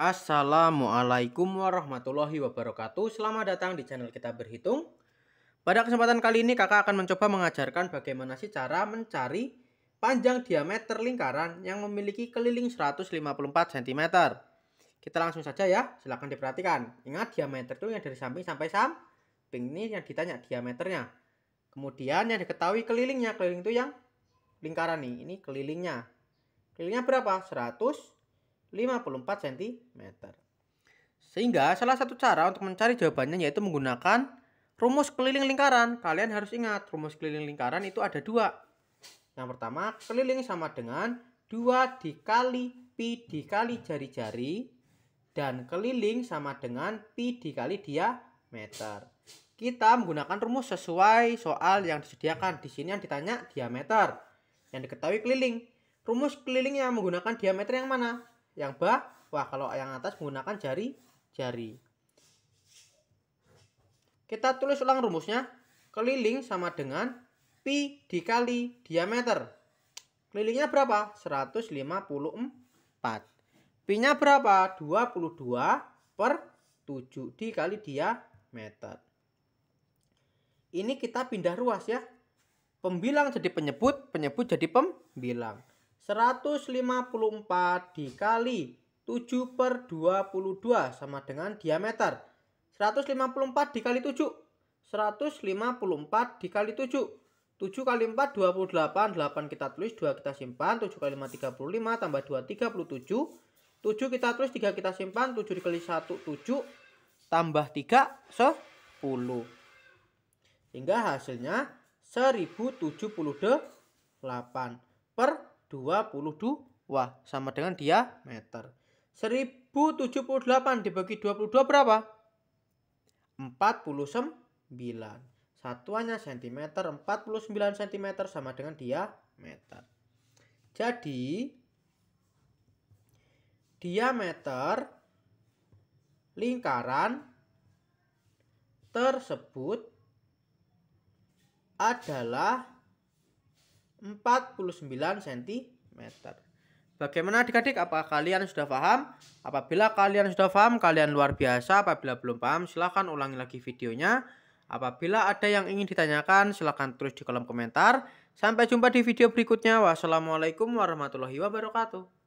Assalamualaikum warahmatullahi wabarakatuh. Selamat datang di channel kita berhitung. Pada kesempatan kali ini kakak akan mencoba mengajarkan bagaimana sih cara mencari panjang diameter lingkaran yang memiliki keliling 154 cm Kita langsung saja ya, silahkan diperhatikan. Ingat diameter itu yang dari samping sampai samping Ini yang ditanya diameternya. Kemudian yang diketahui kelilingnya, keliling itu yang lingkaran nih, ini kelilingnya. Kelilingnya berapa? 100 54 cm. Sehingga salah satu cara untuk mencari jawabannya yaitu menggunakan rumus keliling lingkaran. Kalian harus ingat rumus keliling lingkaran itu ada dua. Yang pertama keliling sama dengan 2 dikali pi dikali jari-jari dan keliling sama dengan pi dikali diameter. Kita menggunakan rumus sesuai soal yang disediakan. Di sini yang ditanya diameter. Yang diketahui keliling. Rumus kelilingnya menggunakan diameter yang mana? Yang bawah kalau yang atas menggunakan jari-jari kita tulis ulang rumusnya. Keliling sama dengan pi dikali diameter. Kelilingnya berapa? 154 pi nya berapa? 22 per 7 dikali diameter. Ini kita pindah ruas ya. Pembilang jadi penyebut penyebut jadi pembilang 154 dikali 7 per 22 sama dengan diameter. 154 dikali 7. 154 dikali 7. 7 kali 4 28. 8 kita tulis, 2 kita simpan. 7 kali 5 35 tambah 2 37. 7 kita tulis, 3 kita simpan. 7 dikali 1 7 tambah 3 10. Hingga hasilnya 1078 per 22 sama dengan diameter. 1078 dibagi 22 berapa? 49. Satuannya cm, 49 cm sama dengan diameter. Jadi diameter lingkaran tersebut adalah 49 cm. Bagaimana adik-adik? Apa kalian sudah paham? Apabila kalian sudah paham, kalian luar biasa. Apabila belum paham, silahkan ulangi lagi videonya. Apabila ada yang ingin ditanyakan, silahkan tulis di kolom komentar. Sampai jumpa di video berikutnya. Wassalamualaikum warahmatullahi wabarakatuh.